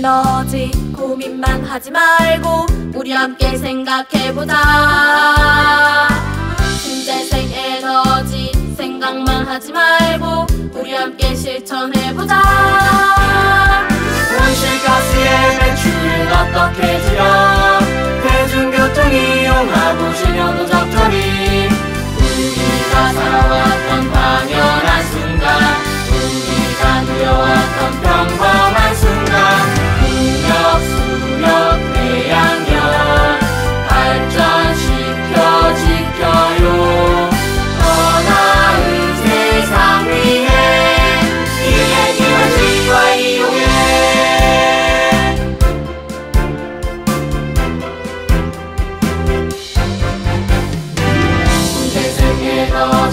에너지 고민만 하지 말고 우리 함께 생각해보자. 신재생 에너지 생각만 하지 말고 우리 함께 실천해보자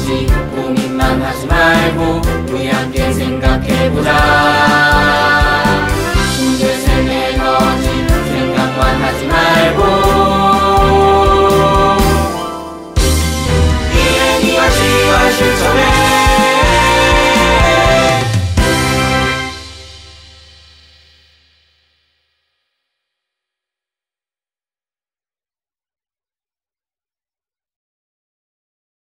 에너지 고민만 하지 말고 우리 함께 생각해보자